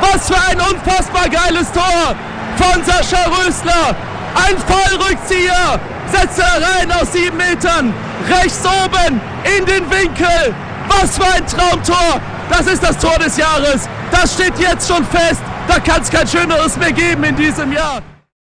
Was für ein unfassbar geiles Tor von Sascha Rösler. Ein Vollrückzieher setzt er rein aus sieben Metern. Rechts oben in den Winkel. Was für ein Traumtor. Das ist das Tor des Jahres. Das steht jetzt schon fest. Da kann es kein schöneres mehr geben in diesem Jahr.